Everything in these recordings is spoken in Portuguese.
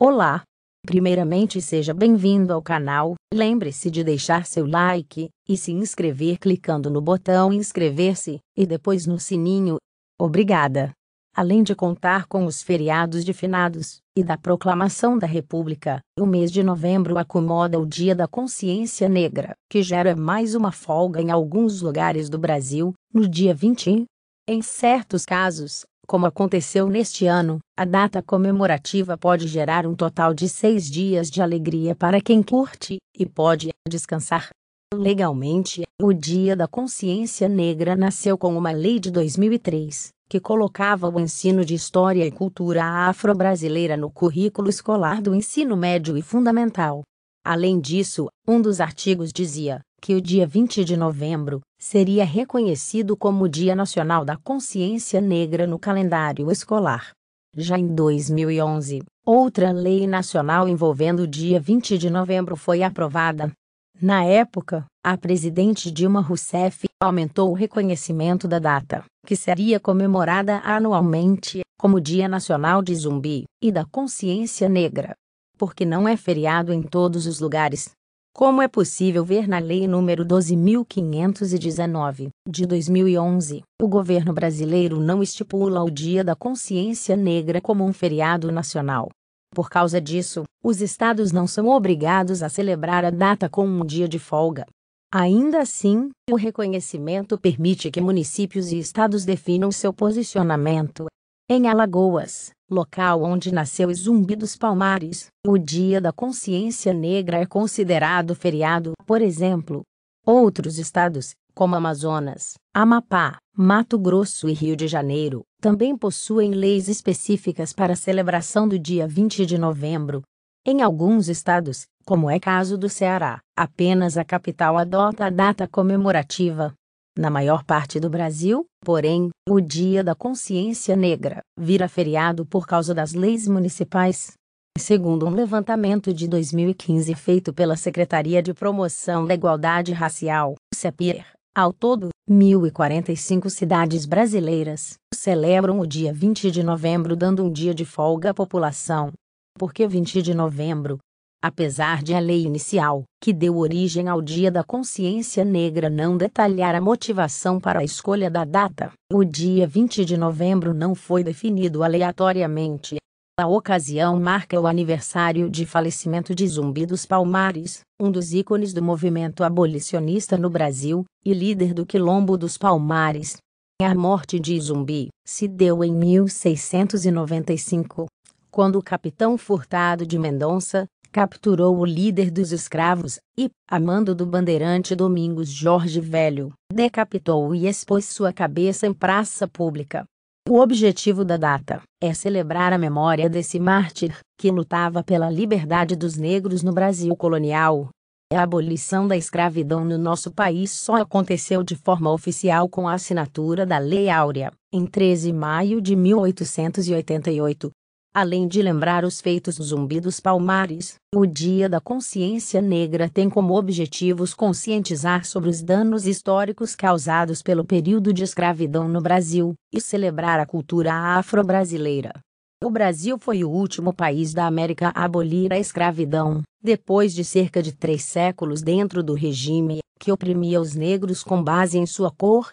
Olá! Primeiramente, seja bem-vindo ao canal. Lembre-se de deixar seu like e se inscrever clicando no botão inscrever-se e depois no sininho. Obrigada! Além de contar com os feriados de finados e da proclamação da República, o mês de novembro acomoda o Dia da Consciência Negra, que gera mais uma folga em alguns lugares do Brasil, no dia 20. Em certos casos, como aconteceu neste ano, a data comemorativa pode gerar um total de seis dias de alegria para quem curte e pode descansar. Legalmente, o Dia da Consciência Negra nasceu com uma lei de 2003, que colocava o ensino de História e Cultura afro-brasileira no currículo escolar do ensino médio e fundamental. Além disso, um dos artigos dizia que o dia 20 de novembro seria reconhecido como Dia Nacional da Consciência Negra no calendário escolar. Já em 2011, outra lei nacional envolvendo o dia 20 de novembro foi aprovada. Na época, a presidente Dilma Rousseff aumentou o reconhecimento da data, que seria comemorada anualmente, como Dia Nacional de Zumbi e da Consciência Negra. Porque não é feriado em todos os lugares, como é possível ver na Lei nº 12.519, de 2011, o governo brasileiro não estipula o Dia da Consciência Negra como um feriado nacional. Por causa disso, os estados não são obrigados a celebrar a data com um dia de folga. Ainda assim, o reconhecimento permite que municípios e estados definam seu posicionamento. Em Alagoas, local onde nasceu Zumbi dos Palmares, o Dia da Consciência Negra é considerado feriado, por exemplo. Outros estados, como Amazonas, Amapá, Mato Grosso e Rio de Janeiro, também possuem leis específicas para a celebração do dia 20 de novembro. Em alguns estados, como é caso do Ceará, apenas a capital adota a data comemorativa, na maior parte do Brasil, porém, o Dia da Consciência Negra vira feriado por causa das leis municipais. Segundo um levantamento de 2015 feito pela Secretaria de Promoção da Igualdade Racial, CEPIR, ao todo, 1.045 cidades brasileiras celebram o dia 20 de novembro dando um dia de folga à população. Por que 20 de novembro? Apesar de a lei inicial, que deu origem ao Dia da Consciência Negra, não detalhar a motivação para a escolha da data, o dia 20 de novembro não foi definido aleatoriamente. A ocasião marca o aniversário de falecimento de Zumbi dos Palmares, um dos ícones do movimento abolicionista no Brasil e líder do Quilombo dos Palmares. A morte de Zumbi se deu em 1695, quando o capitão Furtado de Mendonça, capturou o líder dos escravos e, a mando do bandeirante Domingos Jorge Velho, decapitou e expôs sua cabeça em praça pública. O objetivo da data é celebrar a memória desse mártir, que lutava pela liberdade dos negros no Brasil colonial. A abolição da escravidão no nosso país só aconteceu de forma oficial com a assinatura da Lei Áurea, em 13 de maio de 1888, Além de lembrar os feitos Zumbi dos Palmares, o Dia da Consciência Negra tem como objetivos conscientizar sobre os danos históricos causados pelo período de escravidão no Brasil e celebrar a cultura afro-brasileira. O Brasil foi o último país da América a abolir a escravidão, depois de cerca de três séculos dentro do regime que oprimia os negros com base em sua cor.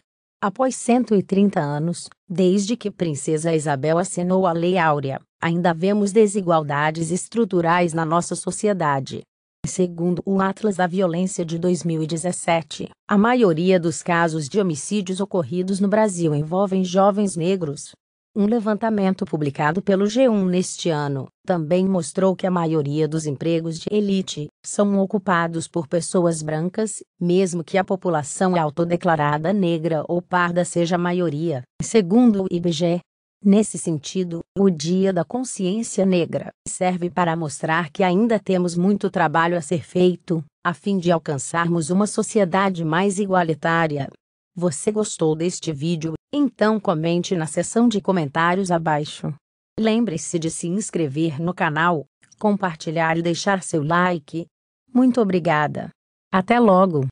Após 130 anos, desde que Princesa Isabel assinou a Lei Áurea, ainda vemos desigualdades estruturais na nossa sociedade. Segundo o Atlas da Violência de 2017, a maioria dos casos de homicídios ocorridos no Brasil envolvem jovens negros. Um levantamento publicado pelo G1 neste ano também mostrou que a maioria dos empregos de elite são ocupados por pessoas brancas, mesmo que a população autodeclarada negra ou parda seja a maioria. Segundo o IBGE, Nesse sentido, o Dia da Consciência Negra serve para mostrar que ainda temos muito trabalho a ser feito, a fim de alcançarmos uma sociedade mais igualitária. Você gostou deste vídeo? Então comente na seção de comentários abaixo. Lembre-se de se inscrever no canal, compartilhar e deixar seu like. Muito obrigada. Até logo!